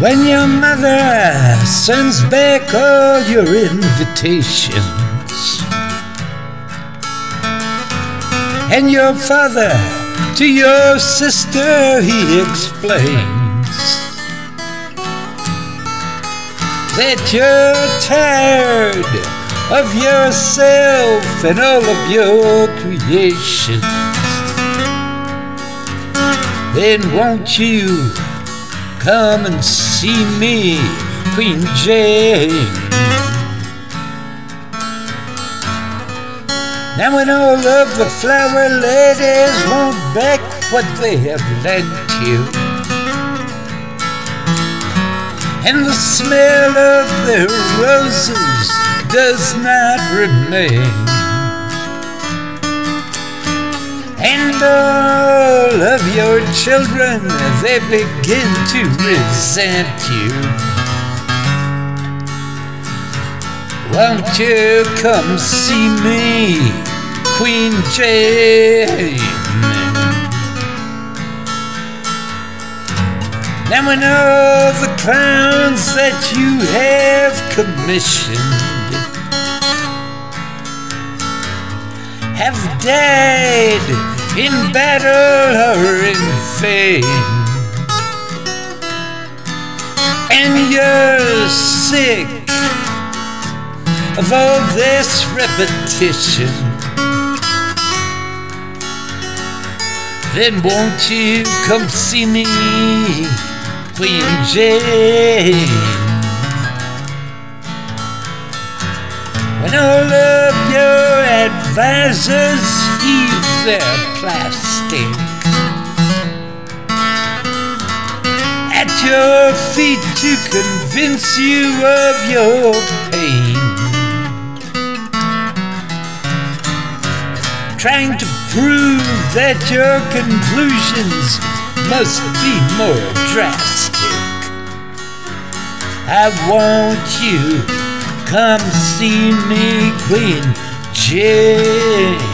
When your mother sends back all your invitations, and your father to your sister he explains that you're tired of yourself and all of your creations. Then won't you come and see me, Queen Jane? Now when all of the flower ladies want back what they have lent you And the smell of their roses does not remain And all your children, they begin to resent you Won't you come see me? Queen Jane. Now when all the clowns that you have commissioned have died in battle or in fame, and you're sick of all this repetition. Then won't you come see me, Queen Jane? When all of your advisors heave their plastic at your feet to convince you of your pain. Trying to prove that your conclusions must be more drastic. I want you come see me, Queen Jane.